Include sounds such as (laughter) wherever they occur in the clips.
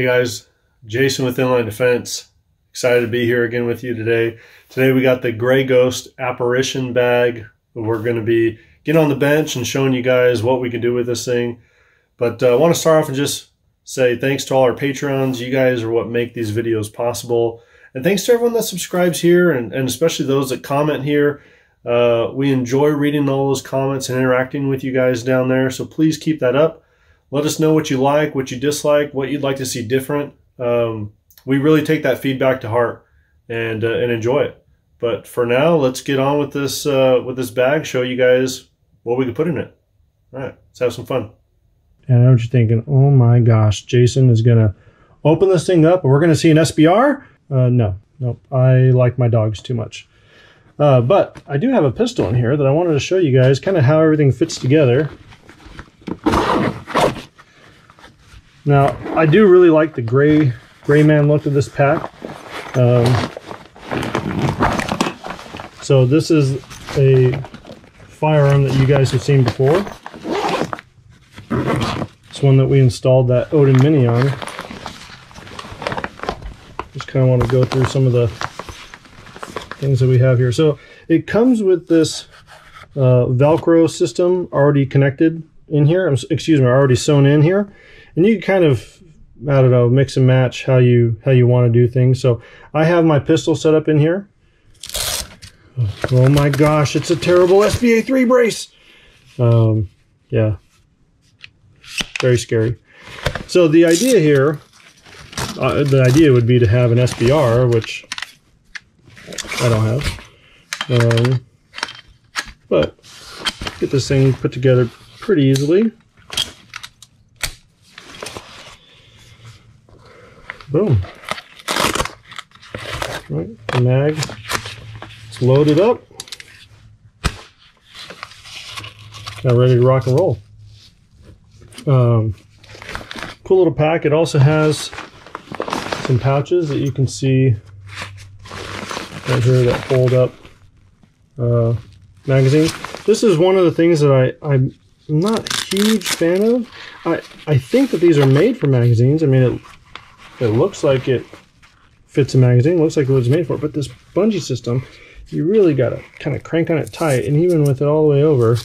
Hey guys, Jason with Thin Line Defense. Excited to be here again with you today. Today we got the Grey Ghost Apparition bag. We're going to be getting on the bench and showing you guys what we can do with this thing. But uh, I want to start off and just say thanks to all our patrons. You guys are what make these videos possible. And thanks to everyone that subscribes here and, and especially those that comment here. Uh, we enjoy reading all those comments and interacting with you guys down there. So please keep that up. Let us know what you like, what you dislike, what you'd like to see different. Um, we really take that feedback to heart and uh, and enjoy it. But for now, let's get on with this uh, with this bag. Show you guys what we can put in it. All right, let's have some fun. And I know what you're thinking. Oh my gosh, Jason is gonna open this thing up, we're gonna see an SBR. Uh, no, nope. I like my dogs too much. Uh, but I do have a pistol in here that I wanted to show you guys kind of how everything fits together. Now, I do really like the gray gray man look of this pack. Um, so this is a firearm that you guys have seen before. It's one that we installed that Odin Mini on. Just kind of want to go through some of the things that we have here. So it comes with this uh, Velcro system already connected in here. Excuse me, already sewn in here and you kind of I don't know mix and match how you how you want to do things. So I have my pistol set up in here. Oh my gosh, it's a terrible SBA three brace. Um, yeah, very scary. So the idea here, uh, the idea would be to have an SBR, which I don't have. Um, but get this thing put together pretty easily. Boom. Right, the mag. It's loaded up. Now ready to rock and roll. Um, cool little pack. It also has some pouches that you can see right here that hold up uh, magazines. This is one of the things that I, I'm not a huge fan of. I, I think that these are made for magazines. I mean, it it looks like it fits a magazine, looks like it was made for it, but this bungee system, you really got to kind of crank on it tight, and even with it all the way over,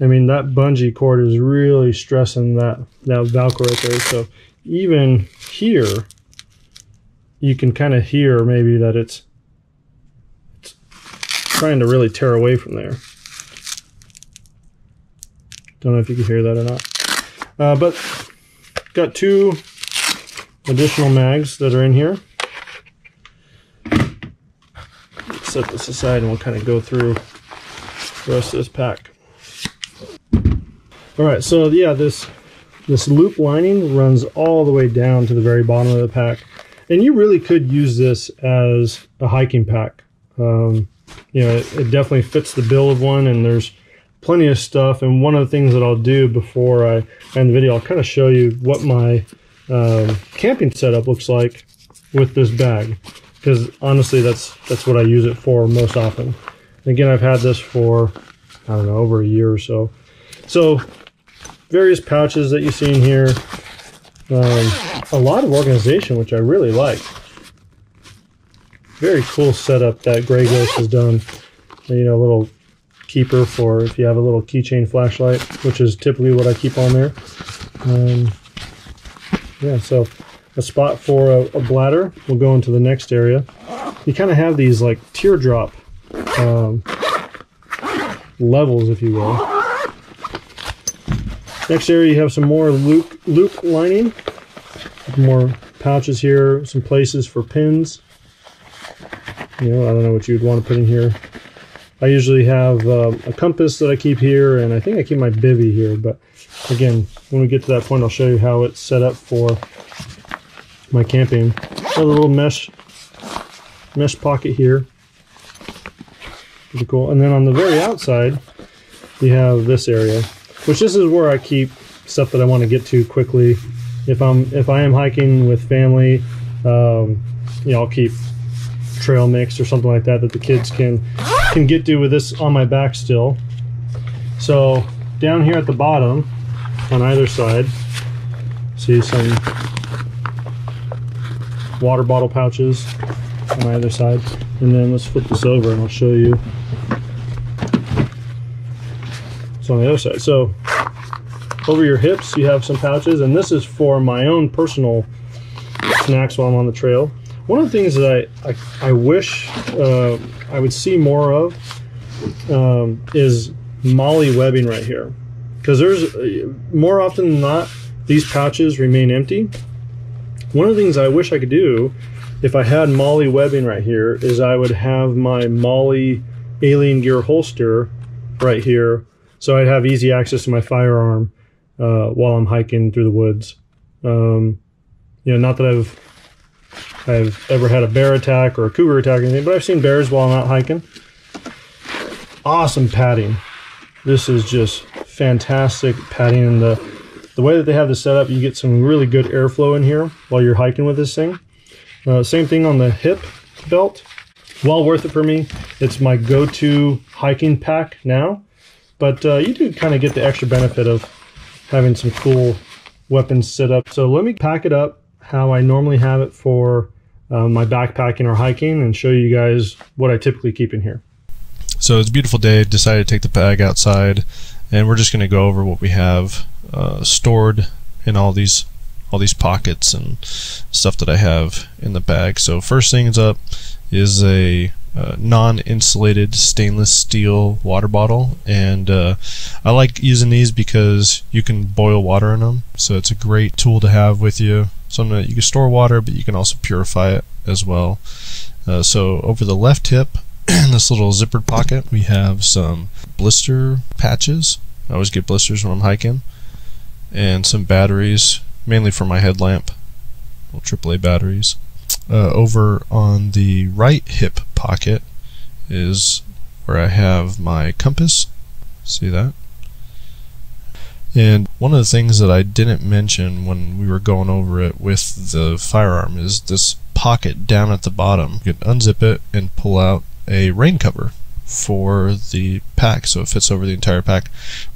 I mean, that bungee cord is really stressing that, that Velcro right there. So even here, you can kind of hear maybe that it's, it's trying to really tear away from there. Don't know if you can hear that or not. Uh, but got two additional mags that are in here. Set this aside and we'll kind of go through the rest of this pack. All right, so yeah, this this loop lining runs all the way down to the very bottom of the pack. And you really could use this as a hiking pack. Um, you know, it, it definitely fits the bill of one and there's plenty of stuff. And one of the things that I'll do before I end the video, I'll kind of show you what my um, camping setup looks like with this bag. Because honestly that's that's what I use it for most often. Again I've had this for I don't know over a year or so. So various pouches that you see in here um, a lot of organization which I really like. Very cool setup that Grey Ghost has done. You know a little keeper for if you have a little keychain flashlight which is typically what I keep on there. Um, yeah, so a spot for a, a, bladder will go into the next area. You kind of have these like teardrop um, levels, if you will. Next area, you have some more loop, loop lining, more pouches here, some places for pins. You know, I don't know what you'd want to put in here. I usually have um, a compass that I keep here, and I think I keep my bivy here, but again, when we get to that point, I'll show you how it's set up for my camping. A little mesh mesh pocket here. Pretty cool. And then on the very outside, you have this area, which this is where I keep stuff that I want to get to quickly. If I'm if I am hiking with family, um, you know, I'll keep trail mix or something like that that the kids can can get to with this on my back still. So down here at the bottom, on either side. See some water bottle pouches on my other side. And then let's flip this over and I'll show you. It's on the other side. So over your hips, you have some pouches, and this is for my own personal snacks while I'm on the trail. One of the things that I, I, I wish uh, I would see more of um, is MOLLE webbing right here. Because there's uh, more often than not, these pouches remain empty. One of the things I wish I could do if I had MOLLE webbing right here is I would have my MOLLE alien gear holster right here so I'd have easy access to my firearm uh, while I'm hiking through the woods. Um, you know, not that I've I've ever had a bear attack or a cougar attack or anything, but I've seen bears while I'm out hiking. Awesome padding. This is just fantastic padding, and the the way that they have this set up, you get some really good airflow in here while you're hiking with this thing. Uh, same thing on the hip belt. Well worth it for me. It's my go-to hiking pack now. But uh, you do kind of get the extra benefit of having some cool weapons set up. So let me pack it up how I normally have it for uh, my backpacking or hiking and show you guys what I typically keep in here. So it's a beautiful day. Decided to take the bag outside, and we're just going to go over what we have uh, stored in all these all these pockets and stuff that I have in the bag. So first things up is a uh, non-insulated stainless steel water bottle. And uh, I like using these because you can boil water in them so it's a great tool to have with you. Something that you can store water but you can also purify it as well. Uh, so over the left hip in (clears throat) this little zippered pocket we have some blister patches I always get blisters when I'm hiking and some batteries mainly for my headlamp little AAA batteries uh, over on the right hip pocket is where I have my compass. See that? And one of the things that I didn't mention when we were going over it with the firearm is this pocket down at the bottom. You can unzip it and pull out a rain cover for the pack so it fits over the entire pack.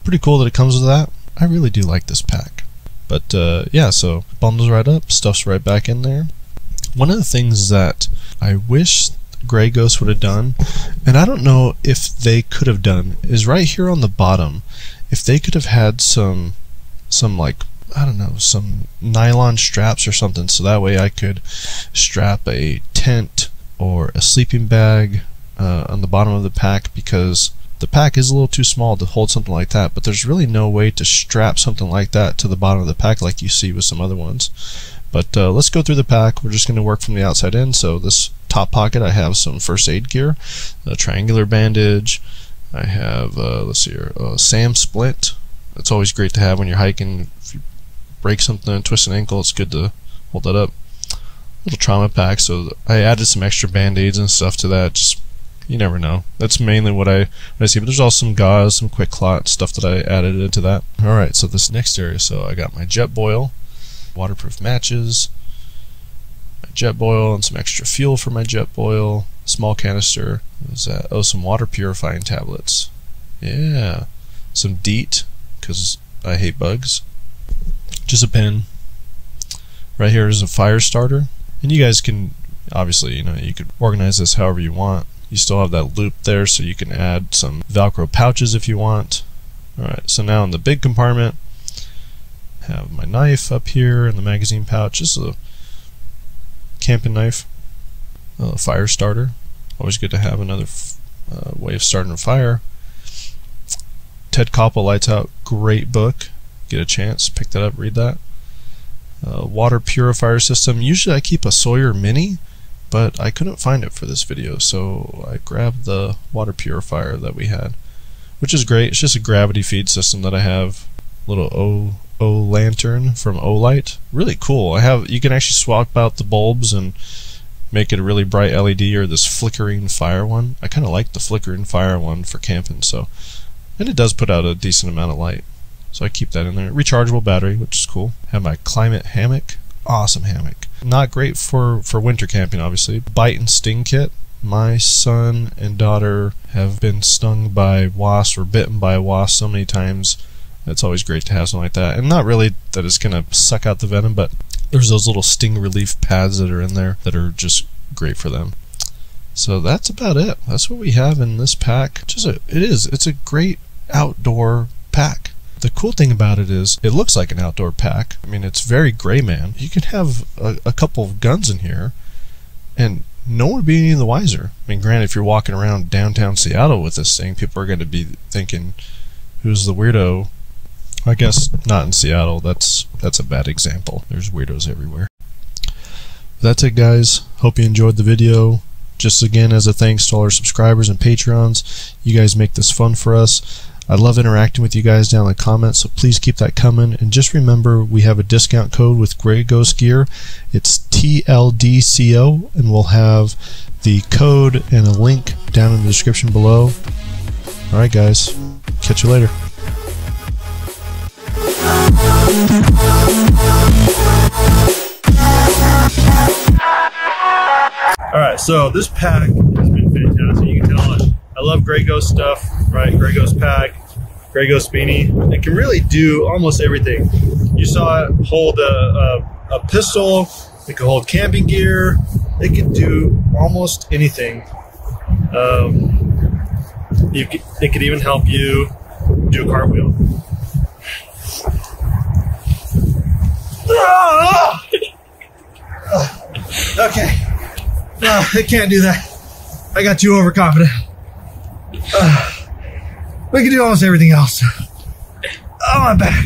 Pretty cool that it comes with that. I really do like this pack. But uh, yeah, so bundles right up, stuff's right back in there. One of the things that I wish Grey Ghost would have done, and I don't know if they could have done, is right here on the bottom. If they could have had some, some like I don't know, some nylon straps or something, so that way I could strap a tent or a sleeping bag uh, on the bottom of the pack because the pack is a little too small to hold something like that. But there's really no way to strap something like that to the bottom of the pack like you see with some other ones. But uh, let's go through the pack. We're just going to work from the outside in. So this top pocket, I have some first aid gear, a triangular bandage. I have, uh, let's see here, a SAM splint. It's always great to have when you're hiking. If you break something, twist an ankle, it's good to hold that up. Little trauma pack. So I added some extra band-aids and stuff to that. Just you never know. That's mainly what I what I see. But there's also some gauze, some quick clot stuff that I added into that. All right. So this next area. So I got my Jetboil waterproof matches, my Jetboil, and some extra fuel for my Jetboil. Small canister. What that? Oh, some water purifying tablets. Yeah. Some DEET, because I hate bugs. Just a pen. Right here is a fire starter. And you guys can, obviously, you know, you could organize this however you want. You still have that loop there, so you can add some Velcro pouches if you want. Alright, so now in the big compartment, have my knife up here in the magazine pouch. This is a camping knife, a fire starter. Always good to have another uh, way of starting a fire. Ted Koppel Lights Out, great book. Get a chance, pick that up, read that. Uh, water purifier system. Usually I keep a Sawyer Mini, but I couldn't find it for this video, so I grabbed the water purifier that we had, which is great. It's just a gravity feed system that I have. Little O O lantern from Olight. Really cool. I have you can actually swap out the bulbs and make it a really bright LED or this flickering fire one. I kind of like the flickering fire one for camping. So, and it does put out a decent amount of light. So I keep that in there. Rechargeable battery, which is cool. Have my climate hammock. Awesome hammock. Not great for for winter camping, obviously. Bite and sting kit. My son and daughter have been stung by wasps or bitten by wasps so many times it's always great to have something like that. And not really that it's going to suck out the venom, but There's those little sting relief pads that are in there that are just great for them. So that's about it. That's what we have in this pack. Just a, it is. It's a great outdoor pack. The cool thing about it is it looks like an outdoor pack. I mean, it's very gray man. You can have a, a couple of guns in here, and no one would be any the wiser. I mean, granted, if you're walking around downtown Seattle with this thing, people are going to be thinking, "Who's the weirdo?" I guess not in Seattle. That's that's a bad example. There's weirdos everywhere. That's it, guys. Hope you enjoyed the video. Just again, as a thanks to all our subscribers and Patreons, you guys make this fun for us. I love interacting with you guys down in the comments, so please keep that coming. And just remember, we have a discount code with Grey Ghost Gear. It's TLDCO, and we'll have the code and a link down in the description below. All right, guys. Catch you later. All right, so this pack has been fantastic. You can tell it. I love Grey Ghost stuff, right? Grey Ghost pack, Grey Ghost beanie. It can really do almost everything. You saw it hold a, a, a pistol. It can hold camping gear. It can do almost anything. Um, you it could even help you do a cartwheel. (laughs) Okay. No, it can't do that. I got too overconfident. Uh, we can do almost everything else. Oh, On my back.